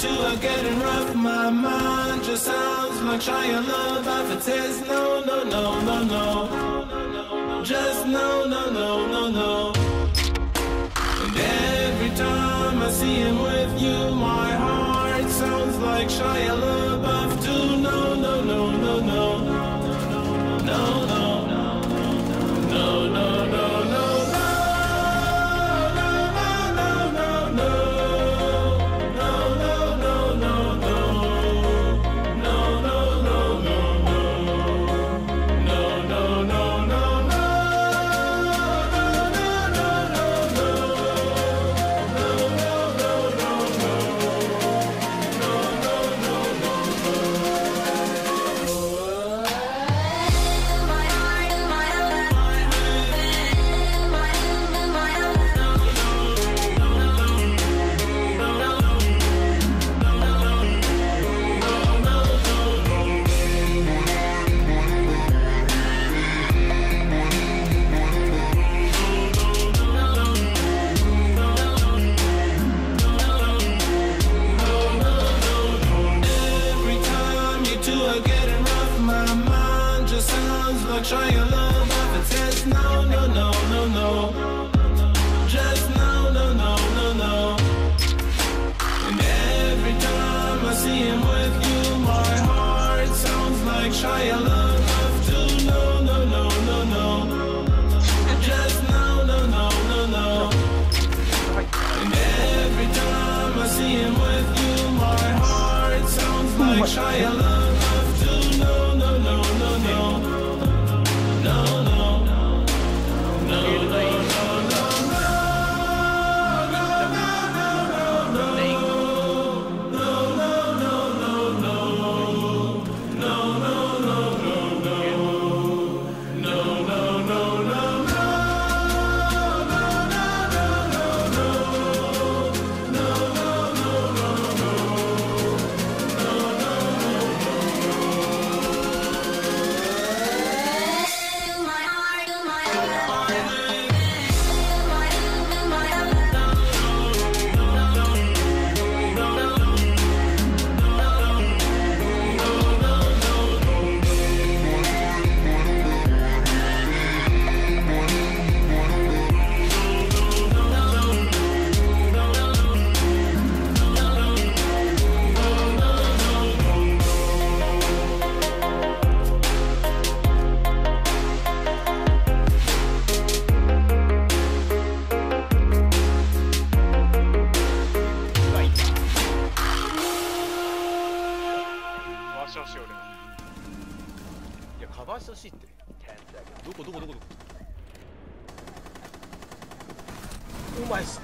two are getting rough. My mind just sounds like Shia LaBeouf. It says no, no, no, no, no. Just no, no, no, no, no. And every time I see him with you, my heart sounds like Shia LaBeouf too. No, no, no, no. No, sounds like Shia LaBeouf. It says no, no, no, no, no. Just no, no, no, no, no. And every time I see him with you, my heart sounds like Shia LaBeouf too. No, no, no, no, no. Just no, no, no, no, no. And every time I see him with you, my heart sounds like Shia LaBeouf してほしい俺はいやカバーしてほしいって。どこどこどこどこ？お前さ